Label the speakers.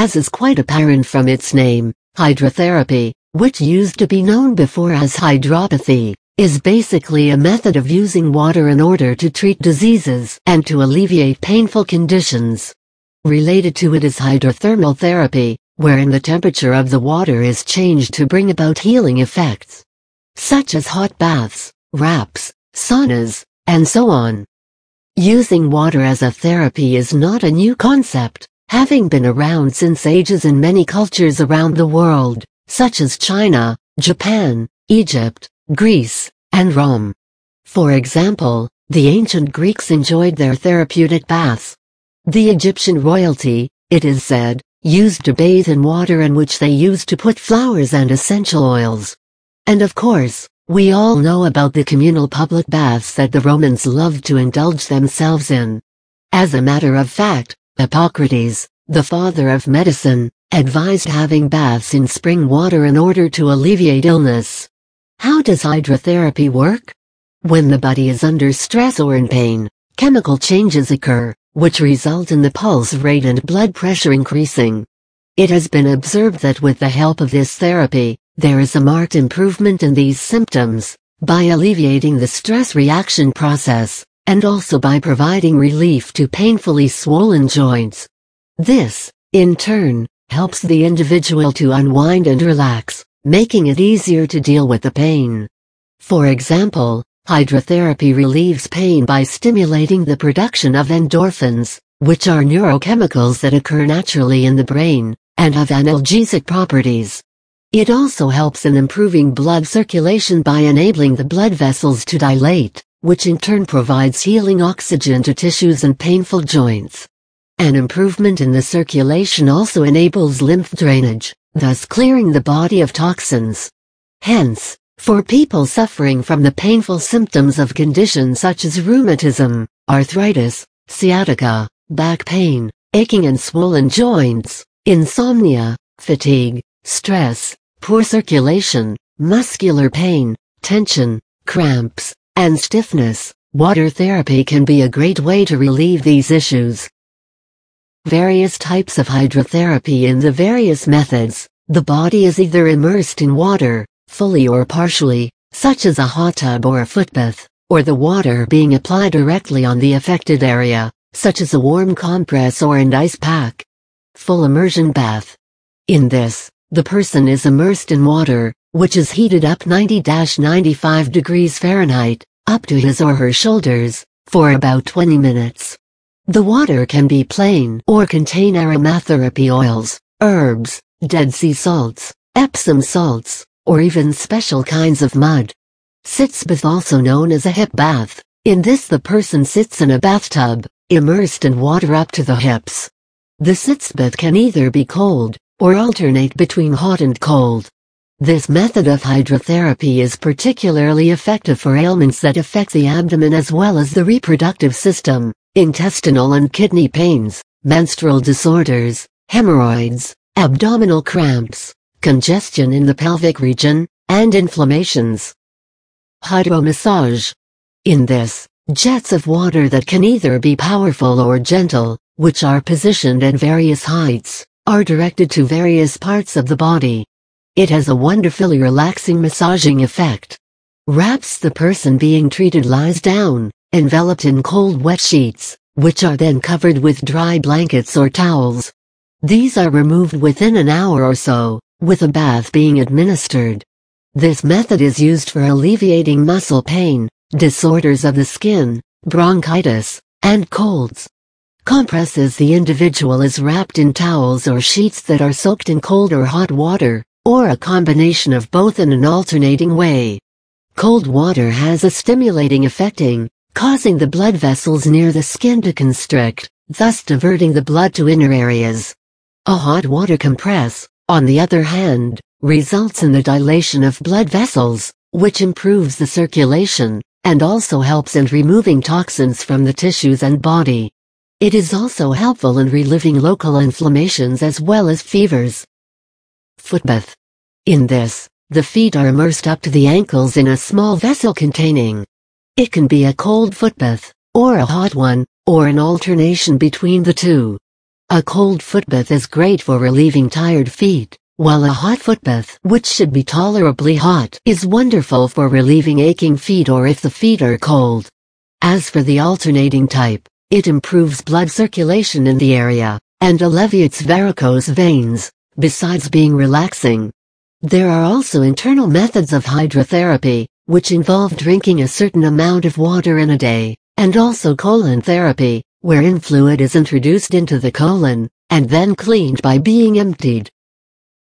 Speaker 1: As is quite apparent from its name, hydrotherapy, which used to be known before as hydropathy, is basically a method of using water in order to treat diseases and to alleviate painful conditions. Related to it is hydrothermal therapy, wherein the temperature of the water is changed to bring about healing effects, such as hot baths, wraps, saunas, and so on. Using water as a therapy is not a new concept, having been around since ages in many cultures around the world, such as China, Japan, Egypt, Greece, and Rome. For example, the ancient Greeks enjoyed their therapeutic baths. The Egyptian royalty, it is said, used to bathe in water in which they used to put flowers and essential oils. And of course, we all know about the communal public baths that the Romans loved to indulge themselves in. As a matter of fact, Hippocrates, the father of medicine, advised having baths in spring water in order to alleviate illness. How does hydrotherapy work? When the body is under stress or in pain, chemical changes occur, which result in the pulse rate and blood pressure increasing. It has been observed that with the help of this therapy, there is a marked improvement in these symptoms, by alleviating the stress reaction process, and also by providing relief to painfully swollen joints. This, in turn, helps the individual to unwind and relax, making it easier to deal with the pain. For example, Hydrotherapy relieves pain by stimulating the production of endorphins, which are neurochemicals that occur naturally in the brain, and have analgesic properties. It also helps in improving blood circulation by enabling the blood vessels to dilate, which in turn provides healing oxygen to tissues and painful joints. An improvement in the circulation also enables lymph drainage, thus clearing the body of toxins. Hence, for people suffering from the painful symptoms of conditions such as rheumatism, arthritis, sciatica, back pain, aching and swollen joints, insomnia, fatigue, stress, poor circulation, muscular pain, tension, cramps, and stiffness, water therapy can be a great way to relieve these issues. Various types of hydrotherapy In the various methods, the body is either immersed in water, fully or partially, such as a hot tub or a footbath, or the water being applied directly on the affected area, such as a warm compress or an ice pack. Full immersion bath. In this, the person is immersed in water, which is heated up 90-95 degrees Fahrenheit, up to his or her shoulders, for about 20 minutes. The water can be plain or contain aromatherapy oils, herbs, Dead Sea salts, Epsom salts, or even special kinds of mud. Sitz bath also known as a hip bath. In this the person sits in a bathtub, immersed in water up to the hips. The sitz bath can either be cold, or alternate between hot and cold. This method of hydrotherapy is particularly effective for ailments that affect the abdomen as well as the reproductive system, intestinal and kidney pains, menstrual disorders, hemorrhoids, abdominal cramps, congestion in the pelvic region, and inflammations. Hydromassage. In this, jets of water that can either be powerful or gentle, which are positioned at various heights, are directed to various parts of the body. It has a wonderfully relaxing massaging effect. Wraps the person being treated lies down, enveloped in cold wet sheets, which are then covered with dry blankets or towels. These are removed within an hour or so, with a bath being administered. This method is used for alleviating muscle pain, disorders of the skin, bronchitis, and colds. Compresses the individual is wrapped in towels or sheets that are soaked in cold or hot water, or a combination of both in an alternating way. Cold water has a stimulating effecting, causing the blood vessels near the skin to constrict, thus diverting the blood to inner areas. A hot water compress, on the other hand, results in the dilation of blood vessels, which improves the circulation, and also helps in removing toxins from the tissues and body. It is also helpful in relieving local inflammations as well as fevers. Footbath. In this, the feet are immersed up to the ankles in a small vessel containing. It can be a cold footbath, or a hot one, or an alternation between the two. A cold footbath is great for relieving tired feet, while a hot footbath, which should be tolerably hot, is wonderful for relieving aching feet or if the feet are cold. As for the alternating type, it improves blood circulation in the area, and alleviates varicose veins, besides being relaxing. There are also internal methods of hydrotherapy, which involve drinking a certain amount of water in a day, and also colon therapy, wherein fluid is introduced into the colon, and then cleaned by being emptied.